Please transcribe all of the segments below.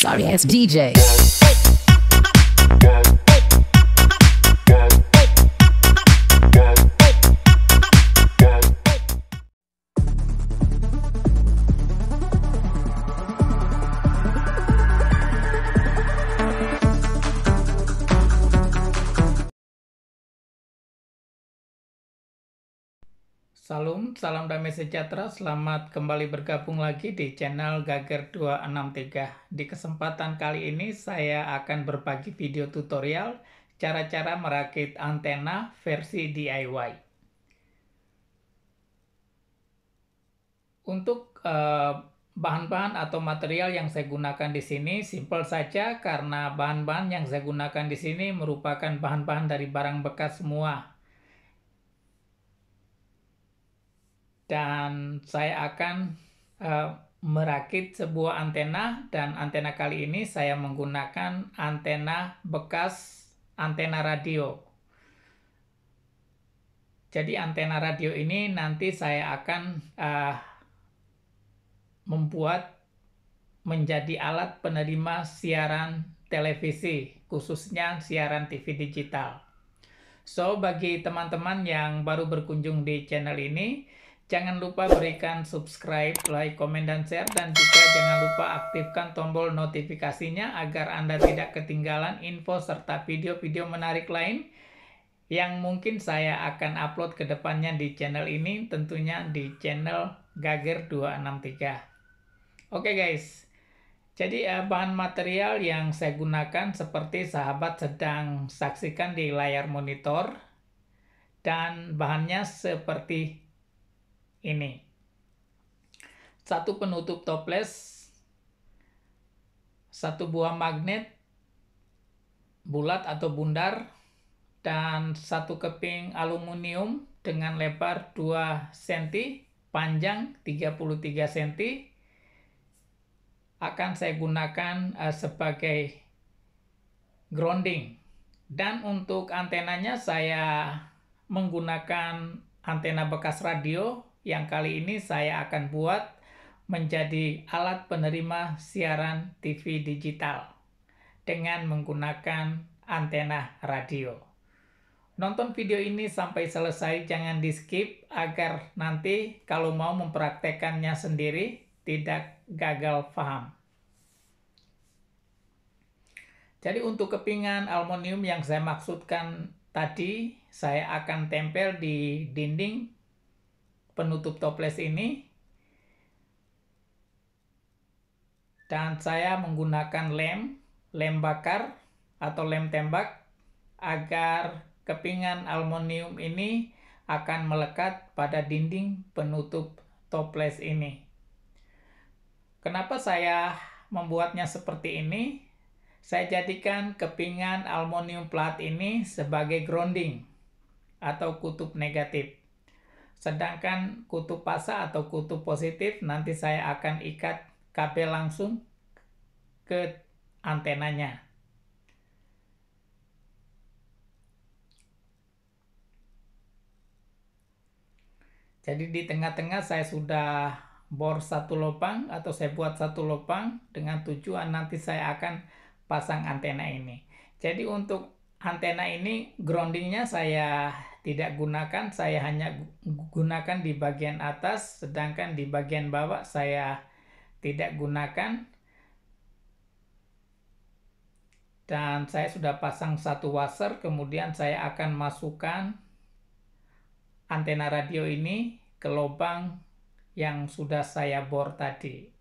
Sorry ass DJ. Salam, salam damai sejahtera. Selamat kembali bergabung lagi di channel Gager 263. Di kesempatan kali ini saya akan berbagi video tutorial cara-cara merakit antena versi DIY. Untuk eh, bahan-bahan atau material yang saya gunakan di sini simple saja karena bahan-bahan yang saya gunakan di sini merupakan bahan-bahan dari barang bekas semua dan saya akan uh, merakit sebuah antena dan antena kali ini saya menggunakan antena bekas antena radio. Jadi antena radio ini nanti saya akan uh, membuat menjadi alat penerima siaran televisi, khususnya siaran TV digital. So, bagi teman-teman yang baru berkunjung di channel ini, Jangan lupa berikan subscribe, like, komen, dan share. Dan juga jangan lupa aktifkan tombol notifikasinya agar Anda tidak ketinggalan info serta video-video menarik lain yang mungkin saya akan upload ke depannya di channel ini, tentunya di channel Gager 263. Oke guys, jadi uh, bahan material yang saya gunakan seperti sahabat sedang saksikan di layar monitor dan bahannya seperti ini. Satu penutup toples, satu buah magnet bulat atau bundar, dan satu keping aluminium dengan lebar 2 cm, panjang 33 cm, akan saya gunakan uh, sebagai grounding. Dan untuk antenanya saya menggunakan antena bekas radio yang kali ini saya akan buat menjadi alat penerima siaran TV digital dengan menggunakan antena radio. Nonton video ini sampai selesai, jangan di skip agar nanti kalau mau mempraktekannya sendiri tidak gagal paham. Jadi untuk kepingan aluminium yang saya maksudkan tadi, saya akan tempel di dinding penutup toples ini dan saya menggunakan lem lem bakar atau lem tembak agar kepingan aluminium ini akan melekat pada dinding penutup toples ini. Kenapa saya membuatnya seperti ini? Saya jadikan kepingan aluminium plat ini sebagai grounding atau kutub negatif. Sedangkan kutub fasa atau kutub positif nanti saya akan ikat kabel langsung ke antenanya. Jadi di tengah-tengah saya sudah bor satu lubang atau saya buat satu lubang dengan tujuan nanti saya akan pasang antena ini. Jadi untuk antena ini groundingnya saya tidak gunakan saya hanya gunakan di bagian atas sedangkan di bagian bawah saya tidak gunakan. Dan saya sudah pasang satu washer kemudian saya akan masukkan antena radio ini ke lubang yang sudah saya bor tadi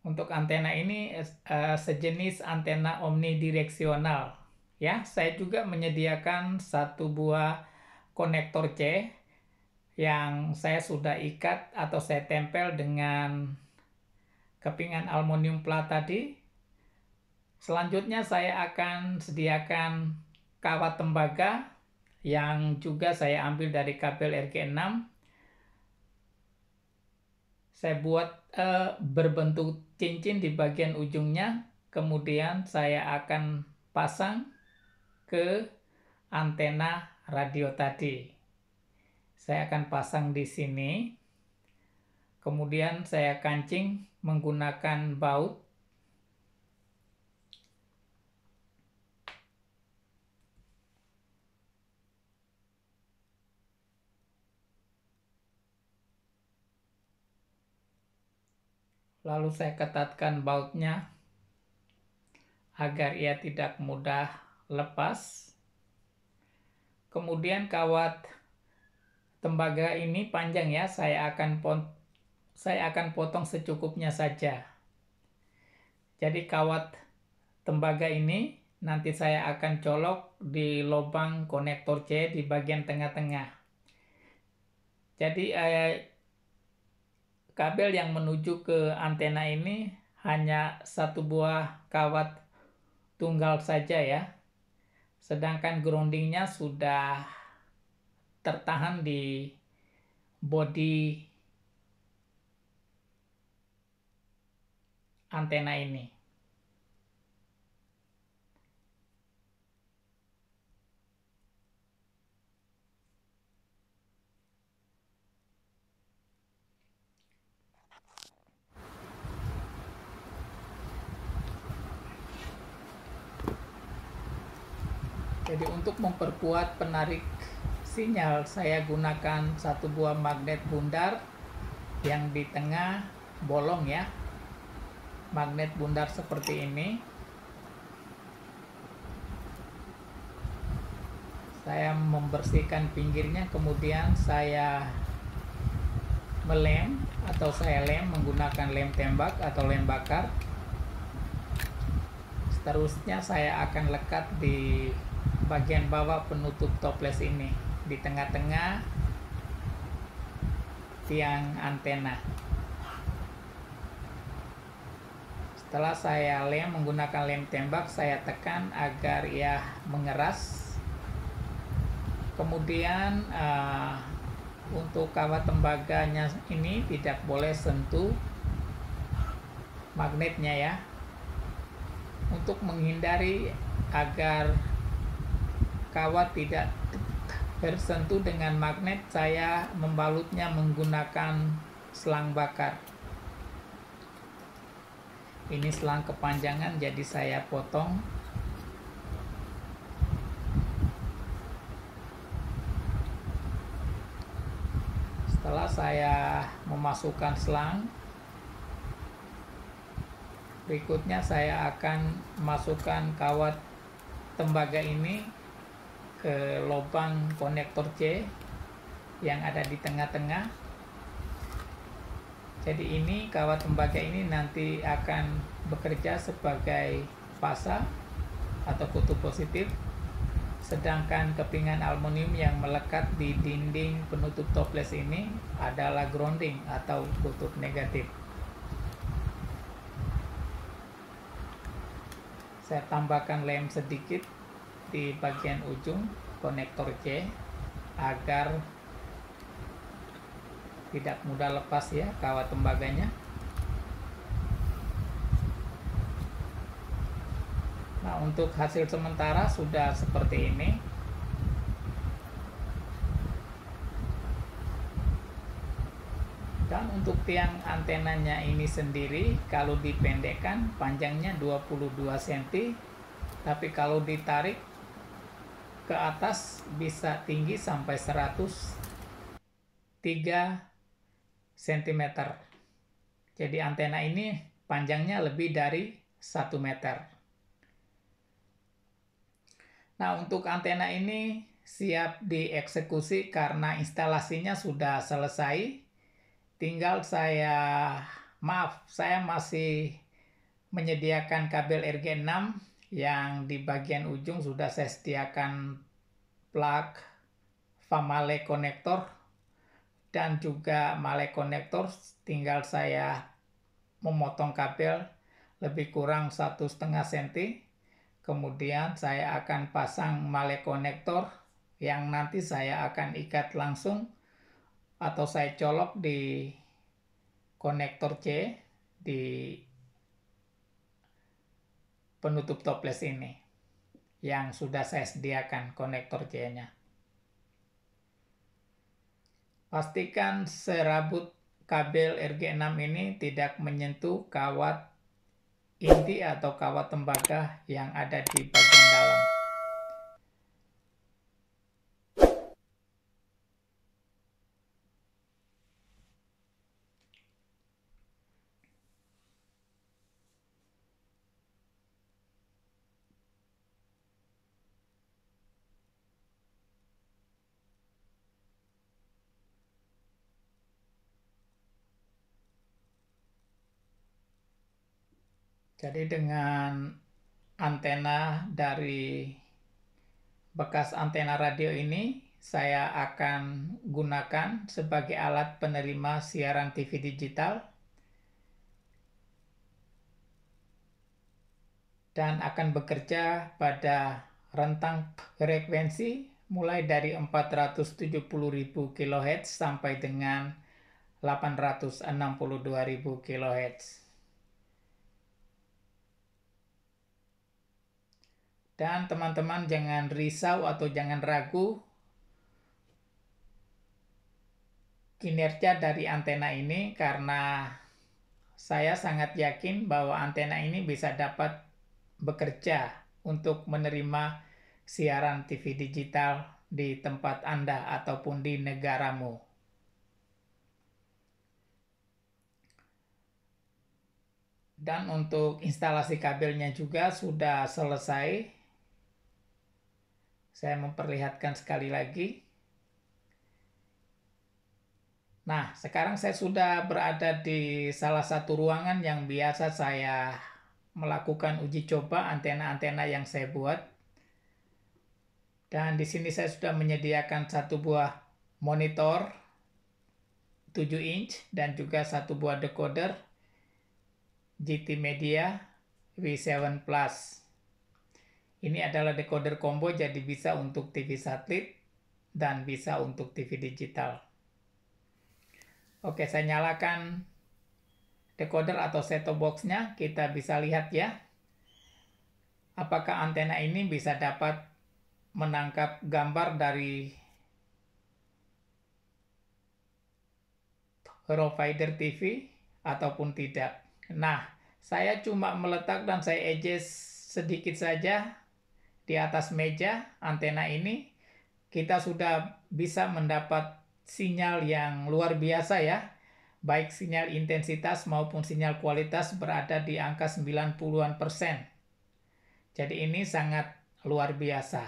Untuk antena ini uh, sejenis antena omnidireksional. Ya, saya juga menyediakan satu buah konektor C yang saya sudah ikat atau saya tempel dengan kepingan aluminium plat tadi. Selanjutnya saya akan sediakan kawat tembaga yang juga saya ambil dari kabel RG6. Saya buat uh, berbentuk cincin di bagian ujungnya kemudian saya akan pasang ke antena radio tadi. Saya akan pasang di sini. Kemudian saya kancing menggunakan baut lalu saya ketatkan bautnya agar ia tidak mudah lepas. Kemudian kawat tembaga ini panjang ya, saya akan saya akan potong secukupnya saja. Jadi kawat tembaga ini nanti saya akan colok di lubang konektor C di bagian tengah-tengah. Jadi eh, kabel yang menuju ke antena ini hanya satu buah kawat tunggal saja ya. Sedangkan groundingnya sudah tertahan di body antena ini. Jadi untuk memperkuat penarik sinyal saya gunakan satu buah magnet bundar yang di tengah bolong ya. Magnet bundar seperti ini. Saya membersihkan pinggirnya kemudian saya melem atau saya lem menggunakan lem tembak atau lem bakar. Seterusnya saya akan lekat di bagian bawah penutup toples ini. Di tengah-tengah tiang antena. Setelah saya lem menggunakan lem tembak saya tekan agar ia mengeras. Kemudian uh, untuk kawat tembaganya ini tidak boleh sentuh magnetnya ya. Untuk menghindari agar kawat tidak tersentuh dengan magnet saya membalutnya menggunakan selang bakar. Ini selang kepanjangan jadi saya potong. Setelah saya memasukkan selang berikutnya saya akan masukkan kawat tembaga ini ke lubang konektor C yang ada di tengah-tengah. Jadi ini kawat tembaga ini nanti akan bekerja sebagai fasa atau kutub positif sedangkan kepingan aluminium yang melekat di dinding penutup toples ini adalah grounding atau kutub negatif. Saya tambahkan lem sedikit di bagian ujung konektor C agar tidak mudah lepas ya kawat tembaganya. Nah untuk hasil sementara sudah seperti ini. Dan untuk tiang antenanya ini sendiri kalau dipendekkan panjangnya 22 cm tapi kalau ditarik ke atas bisa tinggi sampai 103 cm. Jadi antena ini panjangnya lebih dari 1 meter. Nah, untuk antena ini siap dieksekusi karena instalasinya sudah selesai. Tinggal saya, maaf, saya masih menyediakan kabel RG6 yang di bagian ujung sudah saya sediakan plug famale konektor dan juga male konektor tinggal saya memotong kabel lebih kurang satu setengah senti. Kemudian saya akan pasang male konektor yang nanti saya akan ikat langsung atau saya colok di konektor C di penutup toples ini. yang sudah saya sediakan konektor C-nya. Pastikan serabut kabel RG6 ini tidak menyentuh kawat inti atau kawat tembaga yang ada di bagian Jadi dengan antena dari bekas antena radio ini saya akan gunakan sebagai alat penerima siaran TV digital dan akan bekerja pada rentang frekuensi mulai dari 470.000 kHz sampai dengan 862.000 kHz. Dan teman-teman jangan risau atau jangan ragu kinerja dari antena ini karena saya sangat yakin bahwa antena ini bisa dapat bekerja untuk menerima siaran TV digital di tempat Anda ataupun di negaramu. Dan untuk instalasi kabelnya juga sudah selesai saya memperlihatkan sekali lagi. Nah, sekarang saya sudah berada di salah satu ruangan yang biasa saya melakukan uji coba antena-antena yang saya buat. Dan di sini saya sudah menyediakan satu buah monitor 7 inch dan juga satu buah decoder GT Media V7 Plus. Ini adalah decoder combo jadi bisa untuk TV satelit dan bisa untuk TV digital. Oke, saya nyalakan decoder atau set-top box-nya. Kita bisa lihat ya. Apakah antena ini bisa dapat menangkap gambar dari provider TV ataupun tidak. Nah, saya cuma meletak dan saya adjust sedikit saja di atas meja antena ini kita sudah bisa mendapat sinyal yang luar biasa ya. Baik sinyal intensitas maupun sinyal kualitas berada di angka 90-an persen. Jadi ini sangat luar biasa.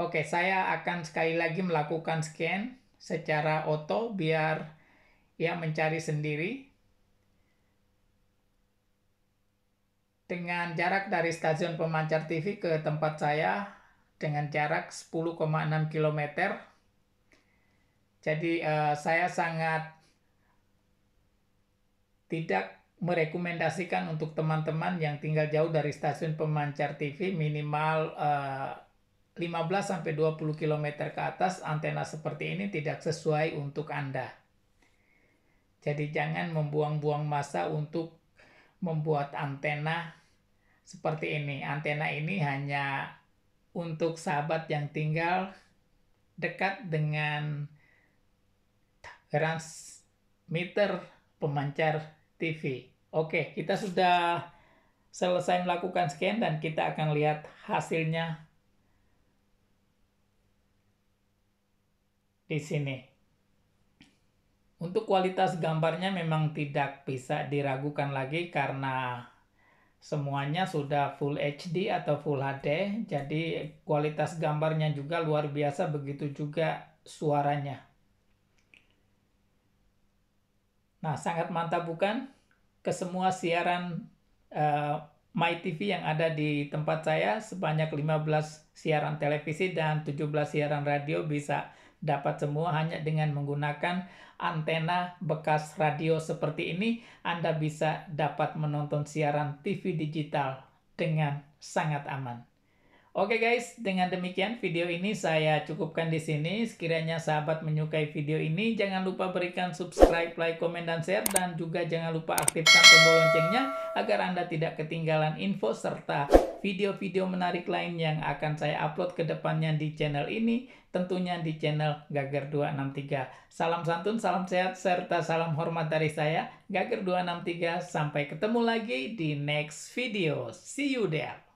Oke, saya akan sekali lagi melakukan scan secara oto biar ya mencari sendiri dengan jarak dari stasiun pemancar TV ke tempat saya dengan jarak 10,6 km. Jadi uh, saya sangat tidak merekomendasikan untuk teman-teman yang tinggal jauh dari stasiun pemancar TV minimal uh, 15 sampai 20 km ke atas antena seperti ini tidak sesuai untuk Anda. Jadi jangan membuang-buang masa untuk membuat antena seperti ini. Antena ini hanya untuk sahabat yang tinggal dekat dengan transmitter pemancar TV. Oke, kita sudah selesai melakukan scan dan kita akan lihat hasilnya di sini. Untuk kualitas gambarnya memang tidak bisa diragukan lagi karena semuanya sudah full HD atau full HD jadi kualitas gambarnya juga luar biasa begitu juga suaranya. Nah sangat mantap bukan? Ke semua siaran uh, My TV yang ada di tempat saya sebanyak 15 siaran televisi dan 17 siaran radio bisa dapat semua hanya dengan menggunakan antena bekas radio seperti ini Anda bisa dapat menonton siaran TV digital dengan sangat aman. Oke guys, dengan demikian video ini saya cukupkan di sini. Sekiranya sahabat menyukai video ini, jangan lupa berikan subscribe, like, komen, dan share. Dan juga jangan lupa aktifkan tombol loncengnya agar Anda tidak ketinggalan info serta video-video menarik lain yang akan saya upload ke depannya di channel ini. Tentunya di channel Gager 263. Salam santun, salam sehat, serta salam hormat dari saya, Gager 263. Sampai ketemu lagi di next video. See you there.